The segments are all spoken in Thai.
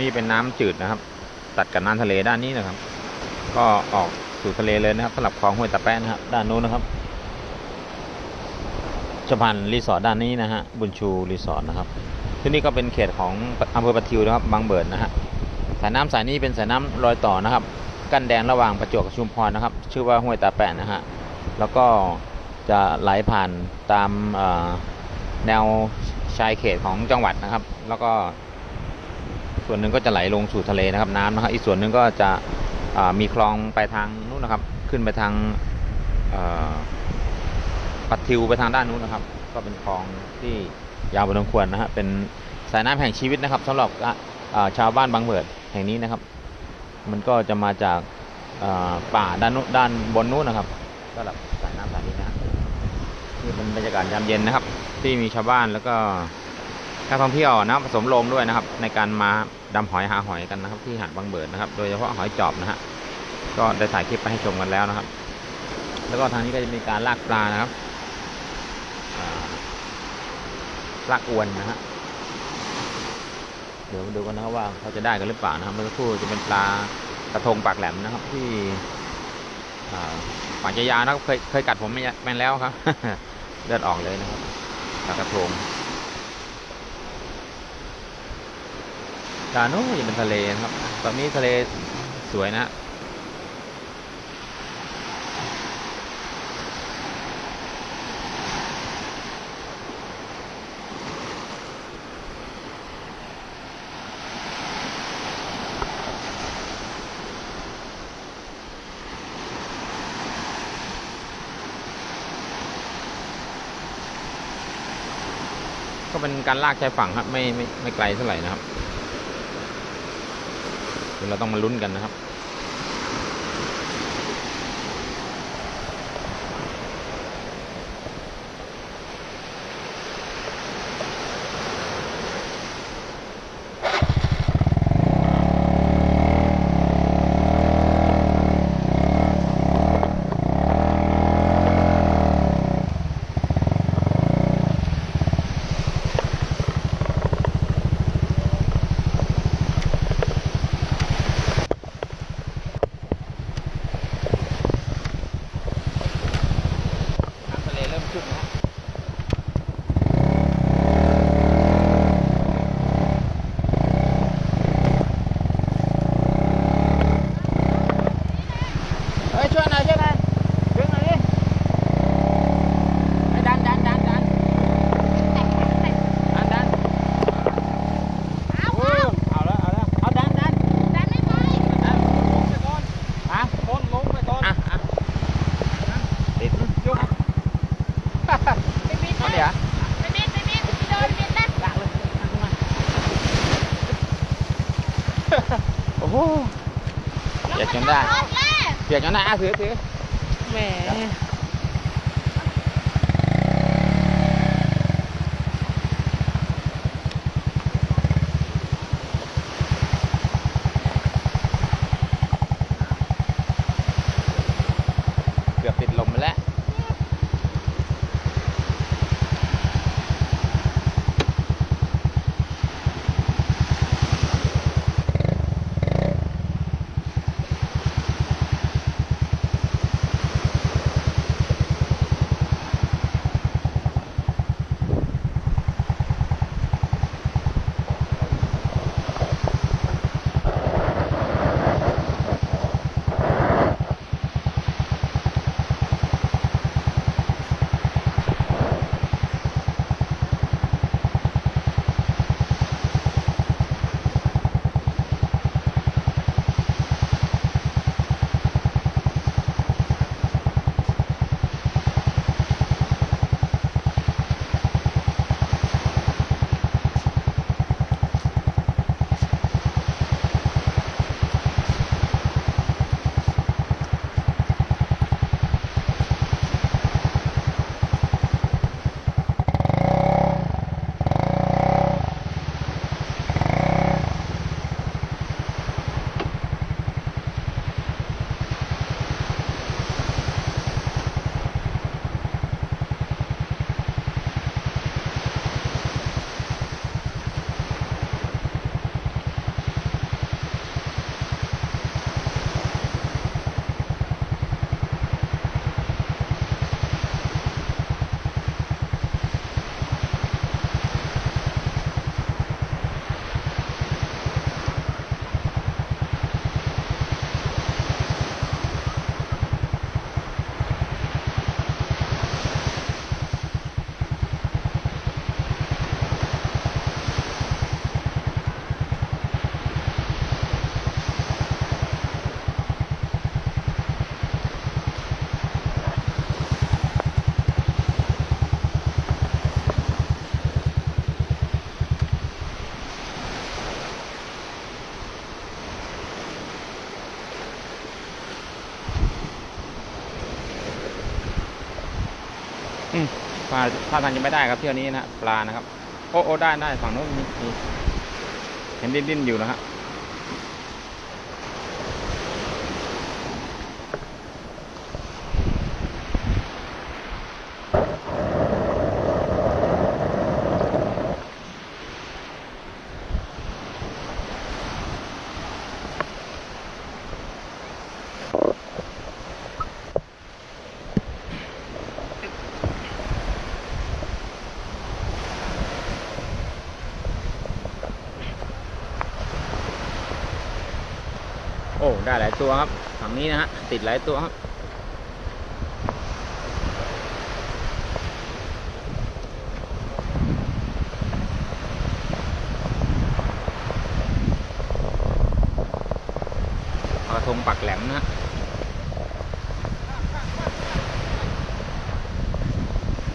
นี่เป็นน้ำจืดนะครับ ตัดกับน้ำทะเลด้านนี้นะครับ ก็ออกสู่ทะเลเลยนะครับสำหรับคลองห้วยตะแปะนะครับ ด้านโน้นนะครับสะพานรีสอร์ทด้านนี้นะฮะบุญชูรีสอร์ทนะครับที่นี่ก็เป็นเขตของอำเภอปะทิวนะครับบางเบิดนะฮะสายน้ำสายนี้เป็นสายน้ำรอยต่อนะครับ กั้นแดนระหว่างประจวบกับชุมพรนะครับ ชื่อว่าห้วยตาแปะนะฮะแล้วก็จะไหลผ่านตามแนวชายเขตของจังหวัดนะครับ แล้วก็ ส่วนหนึ่งก็จะไหลลงสู่ทะเลนะครับน้ำนะครับ อีกส่วนหนึ่งก็จะมีคลองไปทางนู้นนะครับ ขึ้นไปทางปัดทิวไปทางด้านนู้นนะครับ ก็เป็นคลองที่ยาวพอสมควรนะฮะเป็นสายน้ำแห่งชีวิตนะครับสำหรับชาวบ้านบางเบิดแห่งนี้นะครับ มันก็จะมาจากป่าด้านนู้นด้านบนนู้นนะครับสำหรับสายน้ำสายนี้นะนี่เป็นบรรยากาศยามเย็นนะครับ ที่มีชาวบ้านแล้วก็ นักท่องเที่ยวนะผสมลมด้วยนะครับ ในการมาดำหอยหาหอยกันนะครับ ที่หาดบางเบิดนะครับ โดยเฉพาะหอยจอบนะฮะก็ได้ถ่ายคลิปไปให้ชมกันแล้วนะครับ แล้วก็ทางนี้ก็จะมีการลากปลานะครับลากอวนนะฮะเดี๋ยวมาดูกันนะครับว่าเขาจะได้กันหรือเปล่านะครับเมื่อสักครู่จะเป็นปลากระทงปากแหลมนะครับ ที่อ่าปากจะยานะครับเคยเคยกัดผมแม่นแล้วครับเลือดออกเลยนะครับปลากระทง ดาโน่ยังเป็นทะเลนะครับ ตอนนี้ทะเลสวยนะฮะก็เป็นการลากชายฝั่งครับ ไม่ไม่ไม่ไกลเท่าไหร่นะครับ เราต้องมาลุ้นกันนะครับำทะเลเริ่มขึ้นนะฮะ เฮ้ยช่วยหน่อยช่วยหน่อยดึงหน่อยดิไอ้ดันดันดันดันดันดันเอาเอาแล้วเอาแล้วเอาดันดันดันฮะต้นลงไปก่อนอะอะติดยกเอาเดี๋ยวลากเลยลากขึ้นมาโอ้โหเปียกจนได้ เปียกจนได้อะถือถือแหมาถ้าทางยังไม่ได้ครับเที่ยวนี้นะฮะปลานะครับ โอ้โอ้ได้ได้ฝั่งโน้นมีมีเห็นดิ้นดิ้นอยู่นะฮะ ได้หลายตัวครับฝั่งนี้นะฮะติดหลายตัวครับกระทงปักแหลมนะฮะ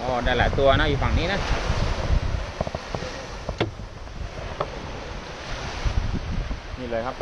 อ๋อได้หลายตัวนะอยู่ฝั่งนี้นะนี่เลยครับ